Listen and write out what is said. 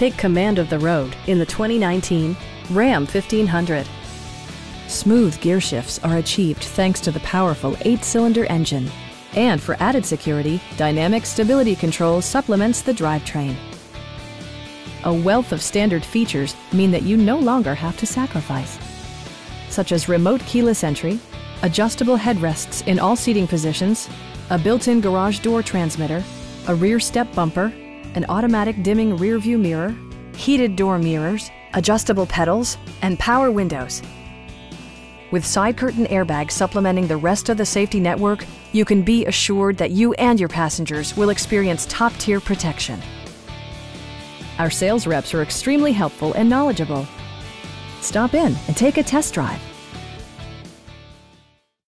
Take command of the road in the 2019 Ram 1500. Smooth gear shifts are achieved thanks to the powerful eight-cylinder engine. And for added security, Dynamic Stability Control supplements the drivetrain. A wealth of standard features mean that you no longer have to sacrifice, such as remote keyless entry, adjustable headrests in all seating positions, a built-in garage door transmitter, a rear step bumper, an automatic dimming rear view mirror, heated door mirrors, adjustable pedals, and power windows. With side curtain airbags supplementing the rest of the safety network, you can be assured that you and your passengers will experience top-tier protection. Our sales reps are extremely helpful and knowledgeable. Stop in and take a test drive.